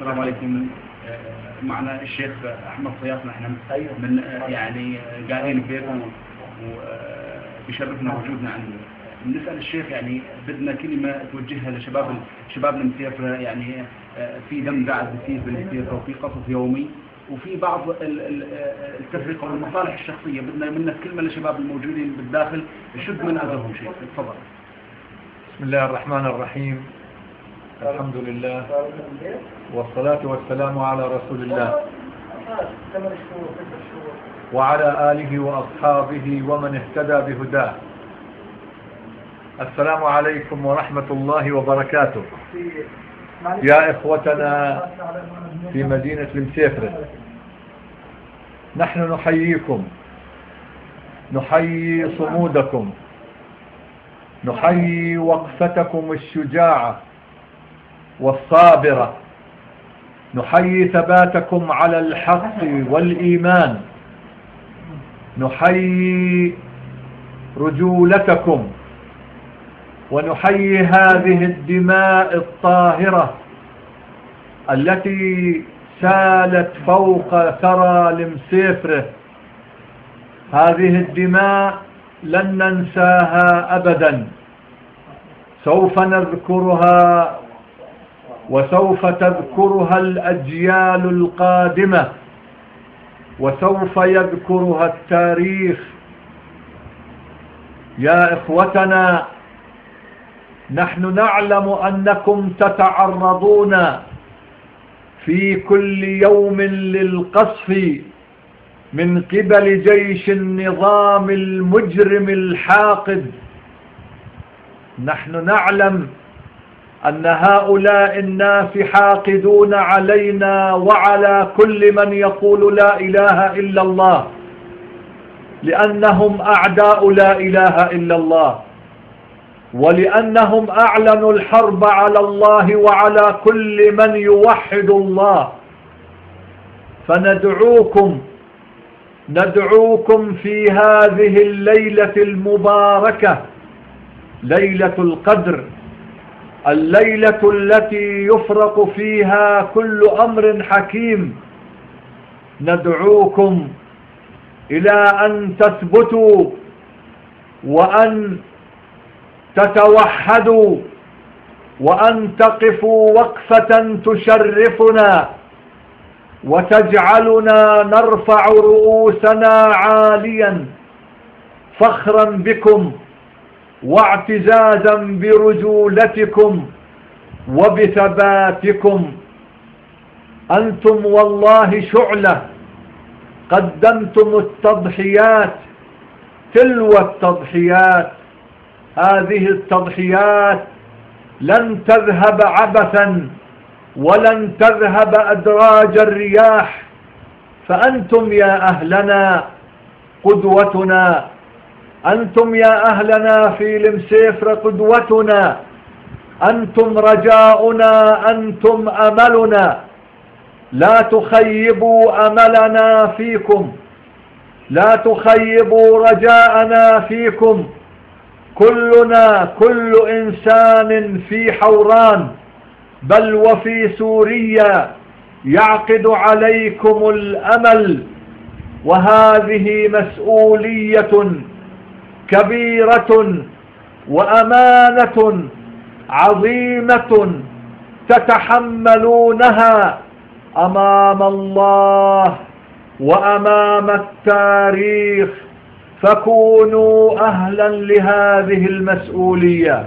السلام عليكم. آه، معنا الشيخ أحمد صياص نحن من آه، يعني آه، قاعدين في بيتنا وبيشرفنا وجودنا عنده بنسال الشيخ يعني بدنا كلمة توجهها لشباب شبابنا المسافره يعني في دم قاعد بيصير بالمسافره وفي قصص يومي وفي بعض ال- ال- التفرقه والمصالح الشخصية. بدنا منك كلمة للشباب الموجودين بالداخل شد من اذرهم شيء تفضل. بسم الله الرحمن الرحيم. الحمد لله. والصلاة والسلام على رسول الله. وعلى آله وأصحابه ومن اهتدى بهداه. السلام عليكم ورحمة الله وبركاته. يا إخوتنا في مدينة المسيفرة نحن نحييكم. نحيي صمودكم. نحيي وقفتكم الشجاعة. والصابرة. نحيي ثباتكم على الحق والإيمان. نحيي رجولتكم. ونحيي هذه الدماء الطاهرة التي سالت فوق ثرى لمسيفره هذه الدماء لن ننساها أبدا. سوف نذكرها وسوف تذكرها الأجيال القادمة وسوف يذكرها التاريخ. يا إخوتنا نحن نعلم أنكم تتعرضون في كل يوم للقصف من قبل جيش النظام المجرم الحاقد. نحن نعلم أن هؤلاء الناس حاقدون علينا وعلى كل من يقول لا إله إلا الله لأنهم أعداء لا إله إلا الله ولأنهم أعلنوا الحرب على الله وعلى كل من يوحد الله. فندعوكم ندعوكم في هذه الليلة المباركة ليلة القدر. الليلة التي يفرق فيها كل أمر حكيم ندعوكم إلى أن تثبتوا وأن تتوحدوا وأن تقفوا وقفة تشرفنا وتجعلنا نرفع رؤوسنا عاليا فخرا بكم. واعتزازا برجولتكم وبثباتكم. أنتم والله شعلة. قدمتم التضحيات تلو التضحيات. هذه التضحيات لن تذهب عبثا ولن تذهب أدراج الرياح. فأنتم يا أهلنا قدوتنا. أنتم يا أهلنا في المسيفر قدوتنا. أنتم رجاؤنا أنتم أملنا. لا تخيبوا أملنا فيكم. لا تخيبوا رجاءنا فيكم. كلنا كل إنسان في حوران. بل وفي سوريا يعقد عليكم الأمل. وهذه مسؤولية كبيرة وأمانة عظيمة تتحملونها أمام الله وأمام التاريخ فكونوا أهلا لهذه المسؤولية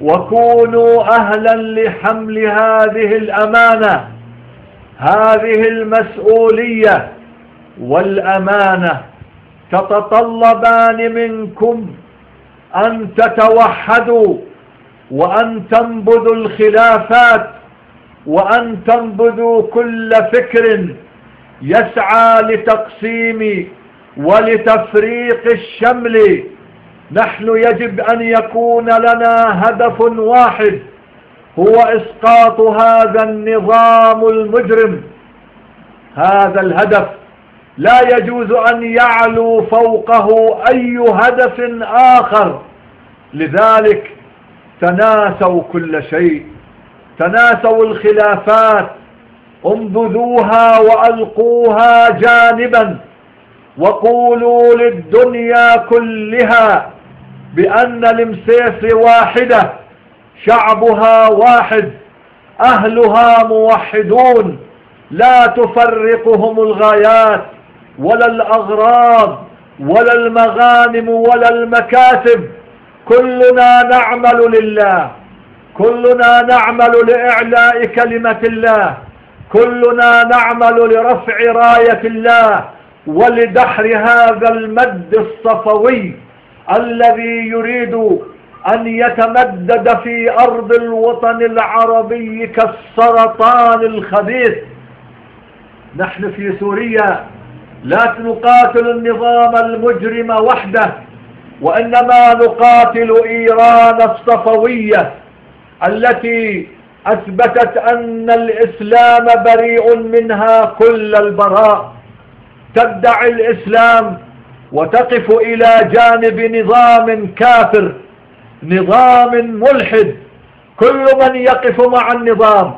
وكونوا أهلا لحمل هذه الأمانة هذه المسؤولية والأمانة. تتطلبان منكم أن تتوحدوا وأن تنبذوا الخلافات وأن تنبذوا كل فكر يسعى لتقسيم ولتفريق الشمل. نحن يجب أن يكون لنا هدف واحد هو إسقاط هذا النظام المجرم. هذا الهدف لا يجوز أن يعلو فوقه أي هدف آخر. لذلك تناسوا كل شيء. تناسوا الخلافات. انبذوها وألقوها جانبا. وقولوا للدنيا كلها بأن المسيس واحدة شعبها واحد أهلها موحدون. لا تفرقهم الغايات. ولا الأغراض ولا المغانم ولا المكاسب كلنا نعمل لله كلنا نعمل لإعلاء كلمة الله كلنا نعمل لرفع راية الله ولدحر هذا المد الصفوي الذي يريد أن يتمدد في أرض الوطن العربي كالسرطان الخبيث. نحن في سوريا لا نقاتل النظام المجرم وحده وإنما نقاتل إيران الصفوية التي أثبتت أن الإسلام بريء منها كل البراء. تدعي الإسلام وتقف إلى جانب نظام كافر نظام ملحد. كل من يقف مع النظام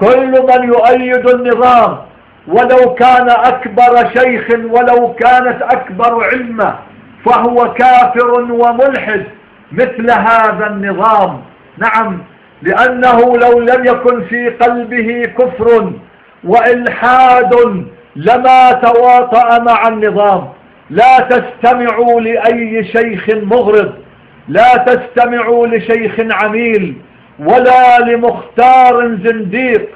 كل من يؤيد النظام ولو كان أكبر شيخ ولو كانت أكبر علمة فهو كافر وملحد مثل هذا النظام. نعم لأنه لو لم يكن في قلبه كفر وإلحاد لما تواطأ مع النظام. لا تستمعوا لأي شيخ مغرض لا تستمعوا لشيخ عميل ولا لمختار زنديق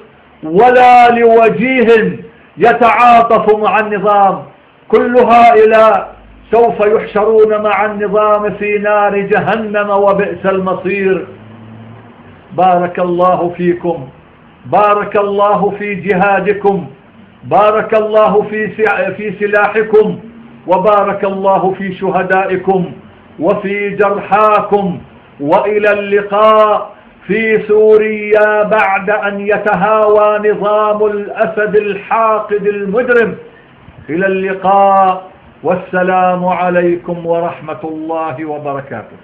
ولا لوجيه يتعاطف مع النظام. كل هؤلاء سوف يحشرون مع النظام في نار جهنم وبئس المصير. بارك الله فيكم. بارك الله في جهادكم. بارك الله في في سلاحكم. وبارك الله في شهدائكم. وفي جرحاكم. وإلى اللقاء. في سوريا بعد أن يتهاوى نظام الأسد الحاقد المجرم. إلى اللقاء والسلام عليكم ورحمة الله وبركاته.